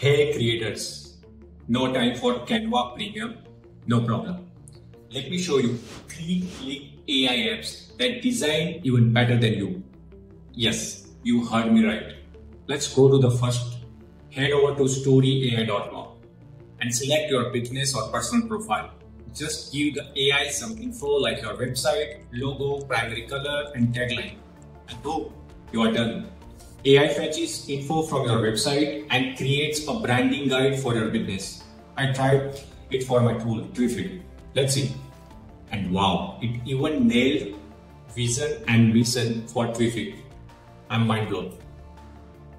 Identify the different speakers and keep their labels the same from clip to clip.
Speaker 1: Hey creators, no time for Canva Premium? No problem. Let me show you three click AI apps that design even better than you. Yes, you heard me right. Let's go to the first. Head over to storyai.com and select your business or personal profile. Just give the AI some info like your website, logo, primary color, and tagline. And boom, you are done. AI fetches info from your website and creates a branding guide for your business. I tried it for my tool, Tweefit. Let's see. And wow, it even nailed vision and mission for Tweefit. I'm mind blown.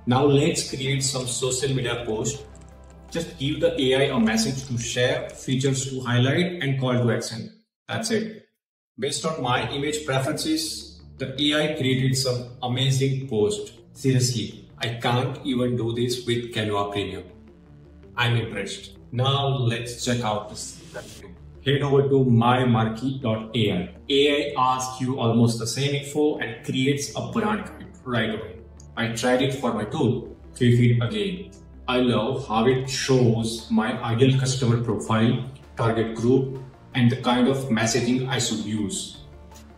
Speaker 1: Now let's create some social media post. Just give the AI a message to share, features to highlight, and call to action. That's it. Based on my image preferences, the AI created some amazing post. Seriously, I can't even do this with Canva Premium. I'm impressed. Now let's check out this review. Head over to mymarky.ai. AI asks you almost the same info and creates a brand guide right away. I tried it for my tool, Tweefit again. I love how it shows my ideal customer profile, target group, and the kind of messaging I should use.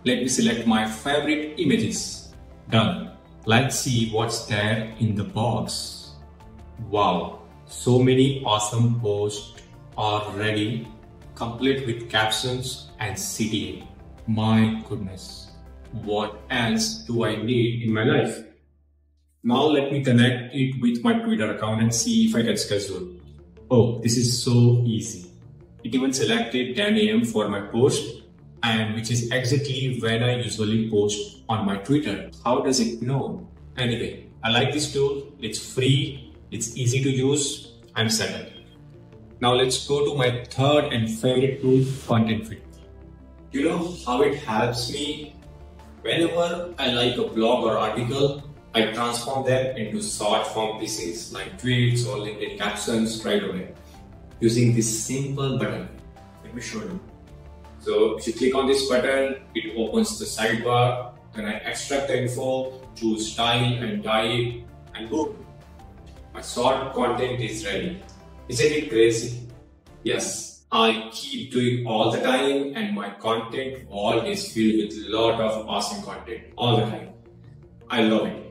Speaker 1: Let me select my favorite images. Done. Let's see what's there in the box. Wow, so many awesome posts are ready, complete with captions and CTA. My goodness, what else do I need in my life? Now let me connect it with my Twitter account and see if I can schedule. Oh, this is so easy. It even selected 10 a.m. for my post and which is exactly when I usually post on my Twitter. How does it know? Anyway, I like this tool. It's free, it's easy to use, I'm settled. Now let's go to my third and favorite tool, Content Fit. You know how it helps me? Whenever I like a blog or article, I transform them into short form pieces like tweets or LinkedIn captions right away using this simple button. Let me show you. So if you click on this button, it opens the sidebar. Then I extract the info, choose style and type, and boom, my short content is ready. Isn't it crazy? Yes, I keep doing all the time and my content wall is filled with a lot of awesome content all the time. I love it.